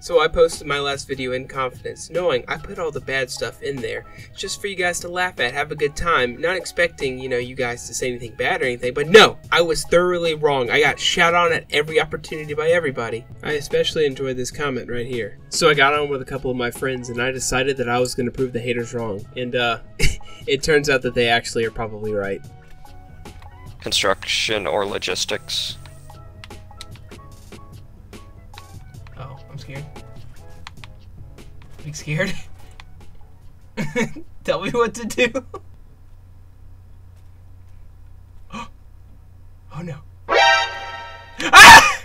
So I posted my last video in confidence, knowing I put all the bad stuff in there, just for you guys to laugh at, have a good time, not expecting, you know, you guys to say anything bad or anything, but no, I was thoroughly wrong. I got shot on at every opportunity by everybody. I especially enjoyed this comment right here. So I got on with a couple of my friends and I decided that I was going to prove the haters wrong. And uh, it turns out that they actually are probably right. Construction or logistics? I'm scared. You scared? Tell me what to do. oh no. Ah!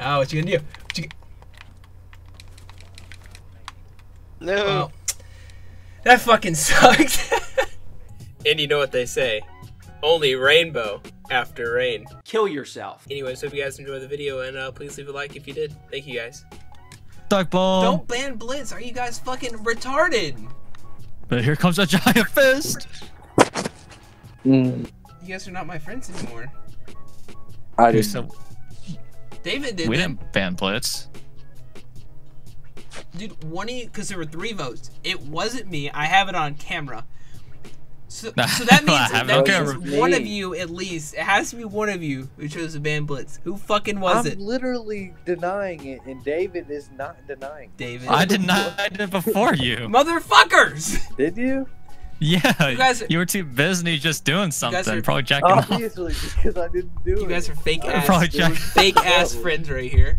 oh, what you gonna do? What you... No. Well, that fucking sucks. and you know what they say? Only rainbow after rain. Kill yourself. Anyways, hope you guys enjoyed the video, and uh, please leave a like if you did. Thank you guys. Dark ball. Don't ban Blitz. Are you guys fucking retarded? But here comes a giant fist. You guys are not my friends anymore. I You didn't. David did. we that. didn't ban Blitz. Dude, one of you, because there were three votes. It wasn't me. I have it on camera. So, so that means, I have it that on means camera. one of you at least. It has to be one of you who chose the band Blitz. Who fucking was I'm it? literally denying it, and David is not denying. it. David. I denied it before you. Motherfuckers! Did you? Yeah, You you, guys are- were too busy just doing something, are- probably jacking off. Obviously, because I didn't do it. You guys are fake ass. Probably didn't jack- fake ass friends right here.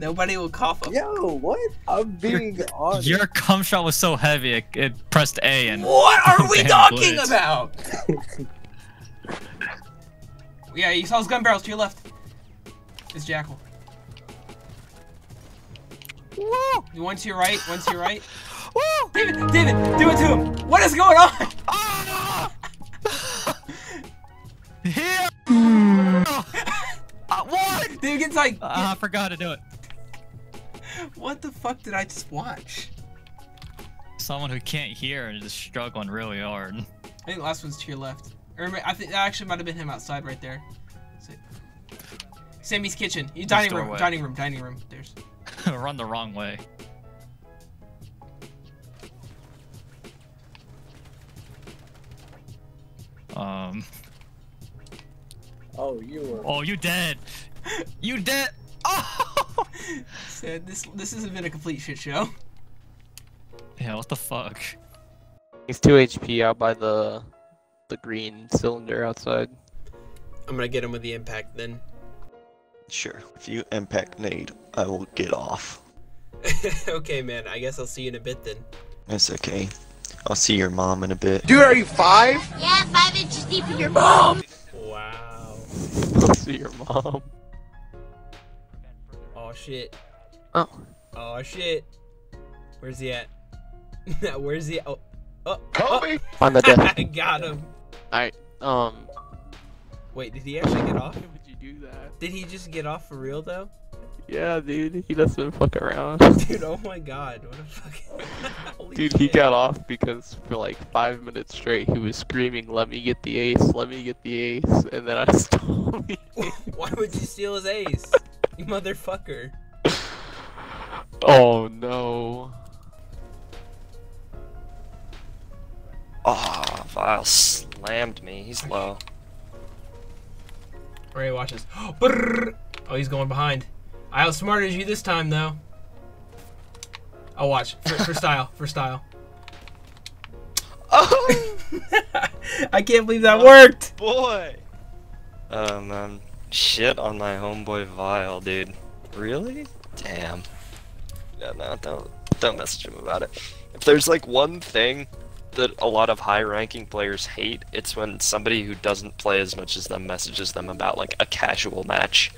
Nobody will cough up. Yo, what? I'm being honest. Your cum shot was so heavy it, it pressed A and What are we talking Blitz. about? yeah, you saw his gun barrels to your left. It's Jackal. You One to your right, one to your right. David, David, do it to him. What is going on? Here! uh, what? David gets like, Uh, I forgot to do it. What the fuck did I just watch? Someone who can't hear and is struggling really hard. I think the last one's to your left. Or I think that actually might have been him outside right there. Sammy's kitchen. You dining room, dining room, dining room. There's. Run the wrong way. Um. Oh, you were. Oh, you dead. You dead. Oh. Said uh, this. This hasn't been a complete shit show. Yeah. What the fuck? He's 2 HP out by the the green cylinder outside. I'm gonna get him with the impact then. Sure. If you impact nade, I will get off. okay, man. I guess I'll see you in a bit then. It's okay. I'll see your mom in a bit. Dude, are you five? Yeah, five inches deep in your mom. Wow. I'll see your mom. Oh shit. Oh. Oh shit. Where's he at? Where's he? Oh. Oh. Kobe? On the death. I got him. Alright, um. Wait, did he actually get off? Why would you do that? Did he just get off for real though? Yeah, dude, he doesn't fuck around. Dude, oh my god, what a fucking. Holy Dude, he got off because for like five minutes straight he was screaming, "Let me get the ace, let me get the ace," and then I stole me. Why would you steal his ace? You motherfucker. Oh no. Oh, Vile slammed me. He's low. Alright, watch this. Oh, he's going behind. I outsmarted you this time, though. Oh, watch. For, for style. For style. Oh I can't believe that oh, worked! boy. Oh man, shit on my homeboy Vile, dude. Really? Damn. Yeah, no, don't don't message him about it. If there's like one thing that a lot of high-ranking players hate, it's when somebody who doesn't play as much as them messages them about like a casual match.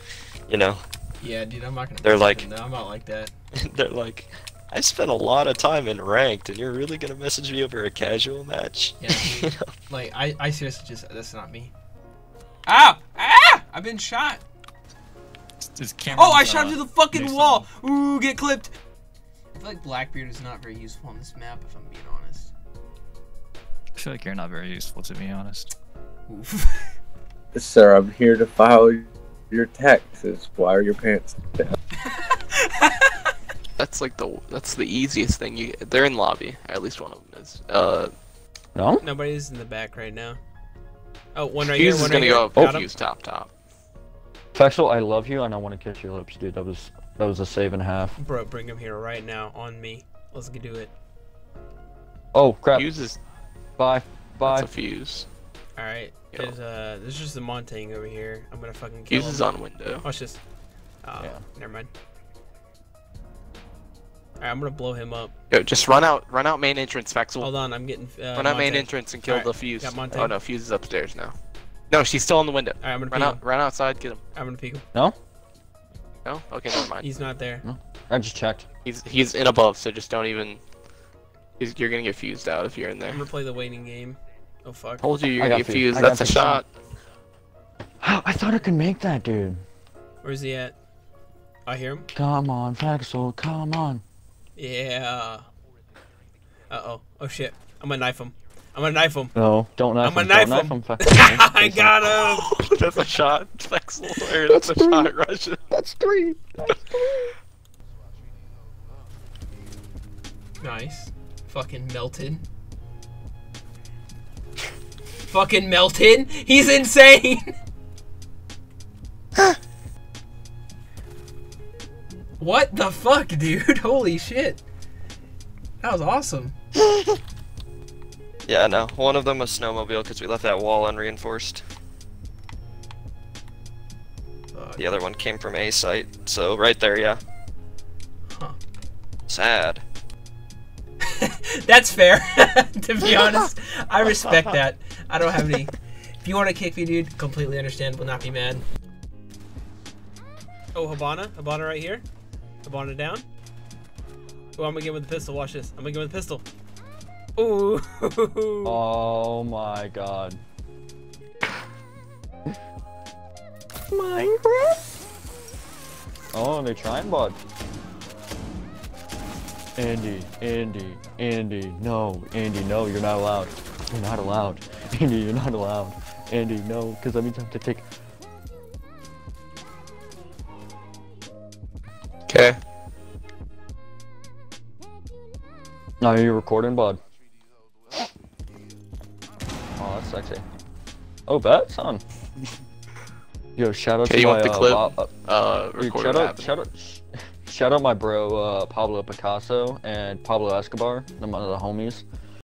You know, Yeah, dude, I'm not gonna. They're like- no. I'm not like that. they're like, I spent a lot of time in ranked, and you're really gonna message me over a casual match? Yeah, dude. Like, I, I seriously just, that's not me. Ow! Ah! I've been shot. This camera Oh, I needs, shot him to the fucking wall. Ooh, get clipped. I feel like Blackbeard is not very useful on this map, if I'm being honest. I feel like you're not very useful to be honest. Oof. Sir, I'm here to file your taxes. Why are your pants dead? That's like the that's the easiest thing. You they're in lobby. At least one of them is. Uh, No? Nobody's in the back right now. Oh, one right Fuse here. is One gonna right go here. up. Got him. Fuse top top. Phexal, I love you and I want to kiss your lips, dude. That was that was a save and a half. Bro, bring him here right now on me. Let's do it. Oh crap! Fuse is Bye, that's a fuse. All right. Yo. There's uh, there's just a Montagne over here. I'm gonna fucking kill Fuse him. is on window. Watch this. Oh, Yeah. never mind. Alright, I'm gonna blow him up. Yo, just run out, run out main entrance, Phexal. Hold on, I'm getting. Uh, run out main entrance and kill Alright, the fuse. got Oh no, fuse is upstairs now. No, she's still in the window. Alright, I'm gonna Run peek out, him. run outside, get him. I'm gonna peek him. No, No, okay, never mind. He's not there. I just checked. He's he's in above, so just don't even. He's, you're gonna get fused out if you're in there. I'm gonna play the waiting game. Oh fuck. Told you you're gonna got get fused. fused. I That's a fused. shot. I thought I could make that, dude. Where's he at? I hear him. Come on, Phexal, come on. Yeah. Uh oh. Oh shit. I'm gonna knife him. I'm gonna knife him. No, don't knife him. I'm gonna don't knife knife him. him, I got him. that's a shot, Phexal. Or that's a shot, Russian. That's three. Nice. Fucking melted. Fucking melted. He's insane. what the fuck, dude? Holy shit. That was awesome. Yeah, no. One of them was snowmobile because we left that wall unreinforced. Fuck. The other one came from A site, so right there, yeah. Huh. Sad. That's fair. to be honest, I respect that. I don't have any. If you want to kick me, dude, completely understand. Will not be mad. Oh, Habana, Habana right here. Habana down. Oh, I'm gonna get with the pistol. Watch this. I'm gonna get with the pistol. Ooh. Oh my god. Oh, they're trying, bud. Andy, Andy, Andy, no, Andy, no, you're not allowed. You're not allowed. Andy, you're not allowed. Andy, no, because that means I have to take. Okay. Now you're recording, bud? Oh, that's sexy. Oh, bet, son. Yo, shout out Okay, to you my want the uh, clip? Uh, Uh, Dude, shout out, shout out, shout out my bro uh, Pablo Picasso and Pablo Escobar, them the homies.